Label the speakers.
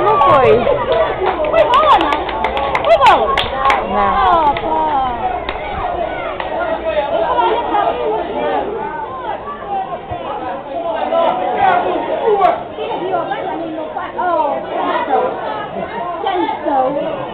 Speaker 1: Não foi. Foi
Speaker 2: bola, não? Foi bola?
Speaker 1: Não.
Speaker 2: Hello.